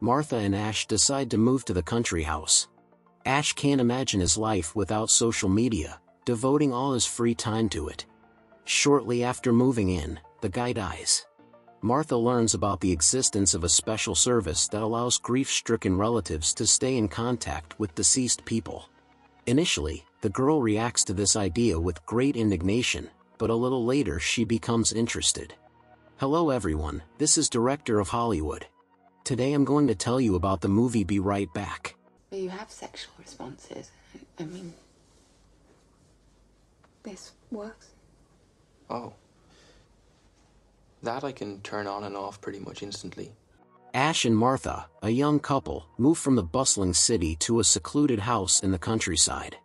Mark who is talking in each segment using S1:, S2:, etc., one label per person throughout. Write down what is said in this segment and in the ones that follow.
S1: Martha and Ash decide to move to the country house. Ash can't imagine his life without social media, devoting all his free time to it. Shortly after moving in, the guy dies. Martha learns about the existence of a special service that allows grief-stricken relatives to stay in contact with deceased people. Initially, the girl reacts to this idea with great indignation, but a little later she becomes interested. Hello everyone, this is Director of Hollywood. Today I'm going to tell you about the movie Be Right Back.
S2: But you have sexual responses. I mean, this works.
S3: Oh. That I can turn on and off pretty much instantly.
S1: Ash and Martha, a young couple, move from the bustling city to a secluded house in the countryside.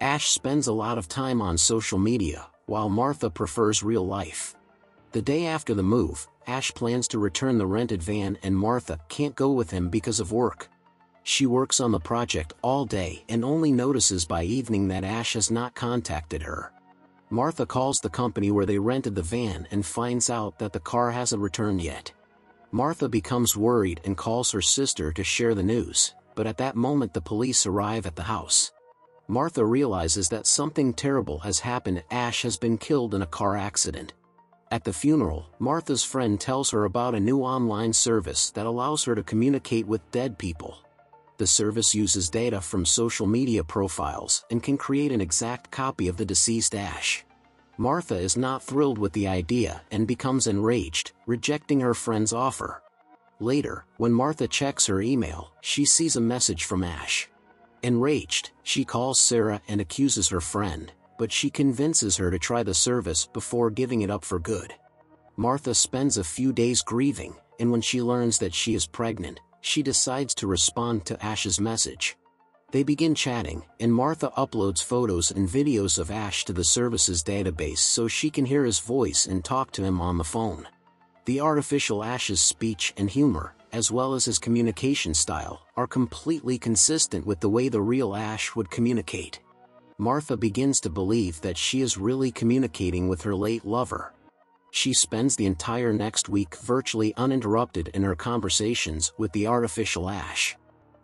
S1: Ash spends a lot of time on social media, while Martha prefers real life. The day after the move, Ash plans to return the rented van and Martha can't go with him because of work. She works on the project all day and only notices by evening that Ash has not contacted her. Martha calls the company where they rented the van and finds out that the car hasn't returned yet. Martha becomes worried and calls her sister to share the news, but at that moment the police arrive at the house. Martha realizes that something terrible has happened Ash has been killed in a car accident. At the funeral, Martha's friend tells her about a new online service that allows her to communicate with dead people. The service uses data from social media profiles and can create an exact copy of the deceased Ash. Martha is not thrilled with the idea and becomes enraged, rejecting her friend's offer. Later, when Martha checks her email, she sees a message from Ash. Enraged, she calls Sarah and accuses her friend, but she convinces her to try the service before giving it up for good. Martha spends a few days grieving, and when she learns that she is pregnant, she decides to respond to Ash's message. They begin chatting, and Martha uploads photos and videos of Ash to the service's database so she can hear his voice and talk to him on the phone. The artificial Ash's speech and humor, as well as his communication style, are completely consistent with the way the real Ash would communicate. Martha begins to believe that she is really communicating with her late lover. She spends the entire next week virtually uninterrupted in her conversations with the artificial Ash.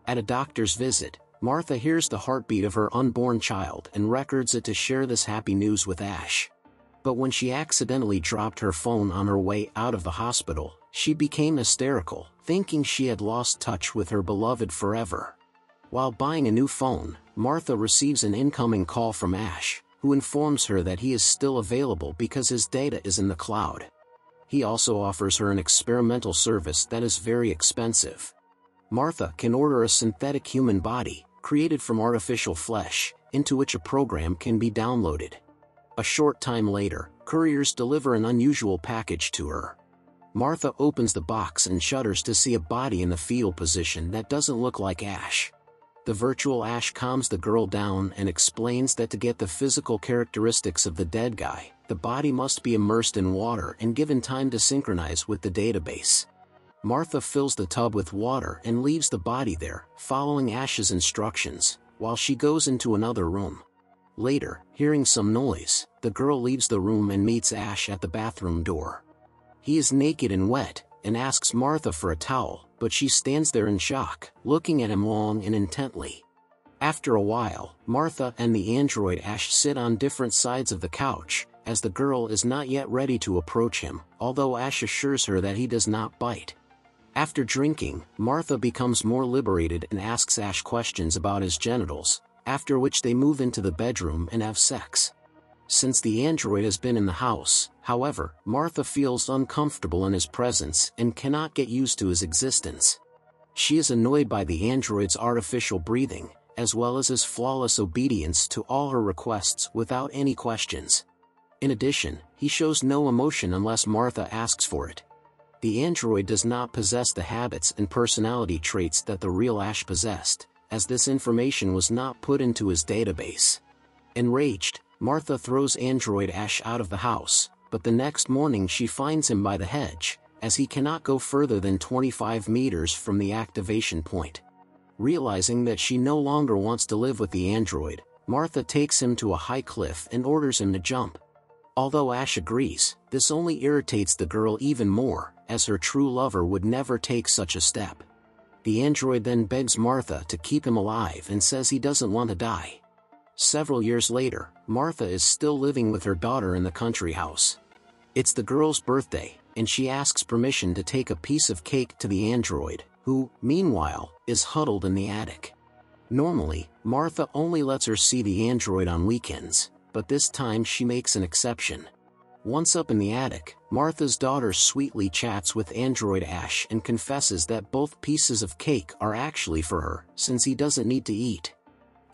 S1: At a doctor's visit, Martha hears the heartbeat of her unborn child and records it to share this happy news with Ash. But when she accidentally dropped her phone on her way out of the hospital, she became hysterical, thinking she had lost touch with her beloved forever. While buying a new phone, Martha receives an incoming call from Ash, who informs her that he is still available because his data is in the cloud. He also offers her an experimental service that is very expensive. Martha can order a synthetic human body, created from artificial flesh, into which a program can be downloaded. A short time later, couriers deliver an unusual package to her. Martha opens the box and shudders to see a body in the fetal position that doesn't look like Ash. The virtual Ash calms the girl down and explains that to get the physical characteristics of the dead guy, the body must be immersed in water and given time to synchronize with the database. Martha fills the tub with water and leaves the body there, following Ash's instructions, while she goes into another room. Later, hearing some noise, the girl leaves the room and meets Ash at the bathroom door. He is naked and wet, and asks Martha for a towel, but she stands there in shock, looking at him long and intently. After a while, Martha and the android Ash sit on different sides of the couch, as the girl is not yet ready to approach him, although Ash assures her that he does not bite. After drinking, Martha becomes more liberated and asks Ash questions about his genitals, after which they move into the bedroom and have sex. Since the android has been in the house, however, Martha feels uncomfortable in his presence and cannot get used to his existence. She is annoyed by the android's artificial breathing, as well as his flawless obedience to all her requests without any questions. In addition, he shows no emotion unless Martha asks for it. The android does not possess the habits and personality traits that the real Ash possessed, as this information was not put into his database. Enraged, Martha throws Android Ash out of the house, but the next morning she finds him by the hedge, as he cannot go further than 25 meters from the activation point. Realizing that she no longer wants to live with the android, Martha takes him to a high cliff and orders him to jump. Although Ash agrees, this only irritates the girl even more, as her true lover would never take such a step. The android then begs Martha to keep him alive and says he doesn't want to die. Several years later, Martha is still living with her daughter in the country house. It's the girl's birthday, and she asks permission to take a piece of cake to the android, who, meanwhile, is huddled in the attic. Normally, Martha only lets her see the android on weekends, but this time she makes an exception. Once up in the attic, Martha's daughter sweetly chats with android Ash and confesses that both pieces of cake are actually for her, since he doesn't need to eat.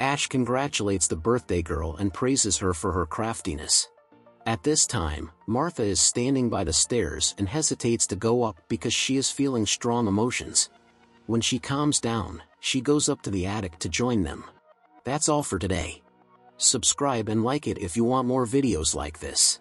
S1: Ash congratulates the birthday girl and praises her for her craftiness. At this time, Martha is standing by the stairs and hesitates to go up because she is feeling strong emotions. When she calms down, she goes up to the attic to join them. That's all for today. Subscribe and like it if you want more videos like this.